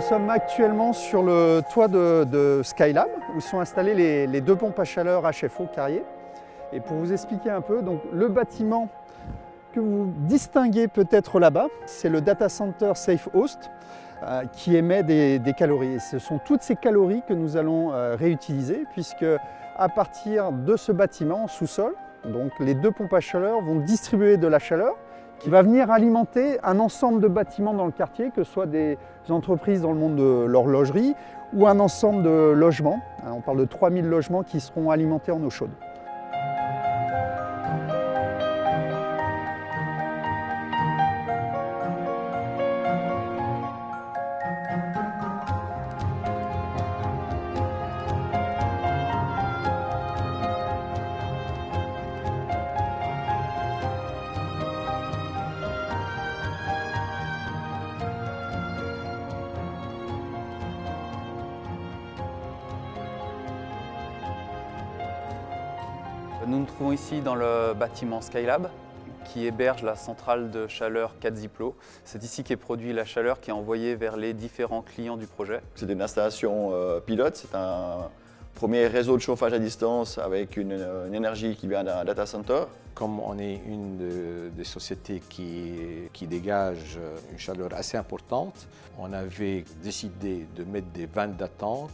sommes actuellement sur le toit de, Skylab où sont installées les, deux pompes à chaleur HFO Carrier. Et pour vous expliquer un peu, donc, le bâtiment que vous distinguez peut-être là-bas, c'est le Data Center Safe Host euh, qui émet des, calories. Et ce sont toutes ces calories que nous allons euh, réutiliser puisque à partir de ce bâtiment en sous-sol, donc les deux pompes à chaleur vont distribuer de la chaleur qui va venir alimenter un ensemble de bâtiments dans le quartier, que ce soit des entreprises dans le monde de l'horlogerie ou un ensemble de logements. On parle de 3000 logements qui seront alimentés en eau chaude. Nous nous trouvons ici dans le bâtiment Skylab qui héberge la centrale de chaleur 4 Ziplo. C'est ici qu'est produit la chaleur qui est envoyée vers les différents clients du projet. C'est une installation euh, pilote, c'est un premier réseau de chauffage à distance avec une, énergie qui vient d'un data center. Comme on est une des sociétés qui, qui dégage une chaleur assez importante, on avait décidé de mettre des vannes d'attente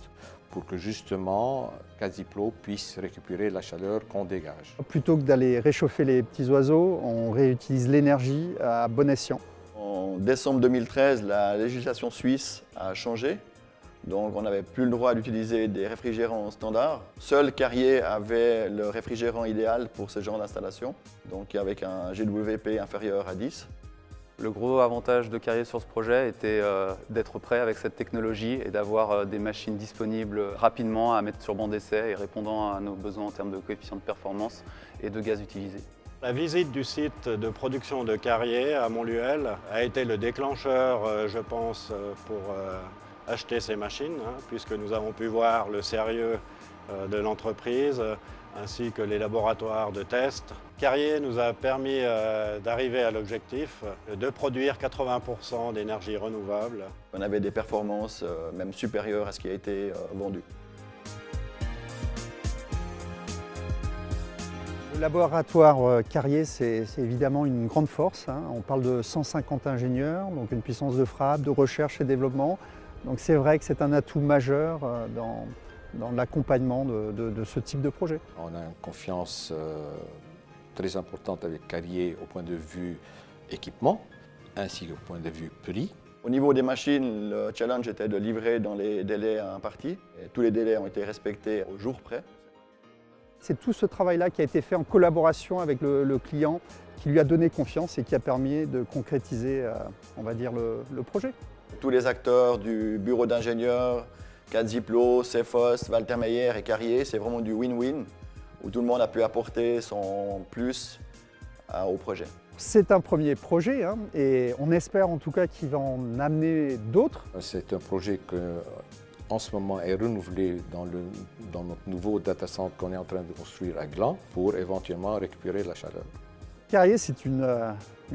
pour que justement Casiplo puisse récupérer la chaleur qu'on dégage. Plutôt que d'aller réchauffer les petits oiseaux, on réutilise l'énergie à bon escient. En décembre 2013, la législation suisse a changé. Donc on n'avait plus le droit d'utiliser des réfrigérants standards. Seul Carrier avait le réfrigérant idéal pour ce genre d'installation, donc avec un GWP inférieur à 10. Le gros avantage de Carrier sur ce projet était euh, d'être prêt avec cette technologie et d'avoir euh, des machines disponibles rapidement à mettre sur banc d'essai et répondant à nos besoins en termes de coefficient de performance et de gaz utilisé. La visite du site de production de Carrier à Montluel a été le déclencheur, euh, je pense, pour acheter ces machines, hein, puisque nous avons pu voir le sérieux de l'entreprise, ainsi que les laboratoires de test. Carrier nous a permis euh, d'arriver à l'objectif de produire 80% d'énergie renouvelable. On avait des performances euh, même supérieures à ce qui a été euh, vendu. Le laboratoire Carrier, c'est évidemment une grande force. Hein. On parle de 150 ingénieurs, donc une puissance de frappe, de recherche et développement. Donc c'est vrai que c'est un atout majeur dans, dans l'accompagnement de, ce type de projet. On a une confiance euh, très importante avec Carrier au point de vue équipement, ainsi qu'au point de vue prix. Au niveau des machines, le challenge était de livrer dans les délais impartis. Et tous les délais ont été respectés au jour près. C'est tout ce travail-là qui a été fait en collaboration avec le, client, qui lui a donné confiance et qui a permis de concrétiser, euh, on va dire, le projet. Tous les acteurs du bureau d'ingénieurs, Ziplo, Cephos, Walter Meyer et Carrier, c'est vraiment du win-win où tout le monde a pu apporter son plus euh, au projet. C'est un premier projet hein, et on espère en tout cas qu'il va en amener d'autres. C'est un projet qui en ce moment est renouvelé dans, dans notre nouveau data center qu'on est en train de construire à Gland pour éventuellement récupérer la chaleur. Carrier, c'est une, euh,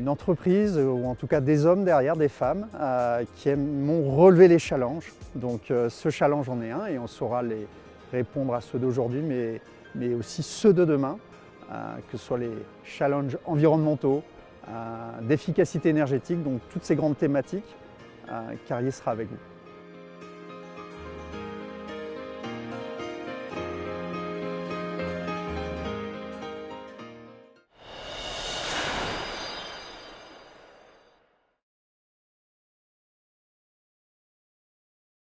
entreprise, ou en tout cas des hommes derrière, des femmes, euh, qui aiment relever les challenges. Donc euh, ce challenge en est un et on saura les répondre à ceux d'aujourd'hui, mais, mais, aussi ceux de demain, que ce soit les challenges environnementaux, d'efficacité énergétique, donc toutes ces grandes thématiques, Carrier sera avec vous.